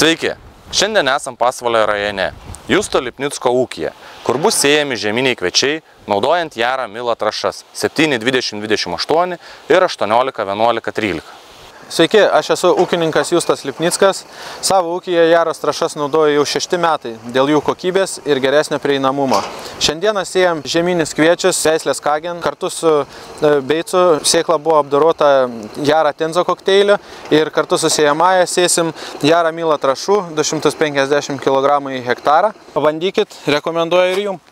Sveiki, šiandien esam Pasvalio rajone, Justo Lipnicko ūkija, kur bus siejami žieminiai kviečiai, naudojant Jarą Milą trašas 7-20-28 ir 18-11-13. Sveiki, aš esu ūkininkas Justas Lipnickas. Savo ūkiją jaros trašas naudoju jau šešti metai dėl jų kokybės ir geresnio prieinamumo. Šiandieną siejam žieminius kviečius, veislės kagen. Kartu su e, beicu sėkla buvo apdorota jarą tenzo kokteiliu ir kartu su siejamąją sėsim jarą mylą trašų 250 kg į hektarą. Pabandykit, rekomenduoju ir jums.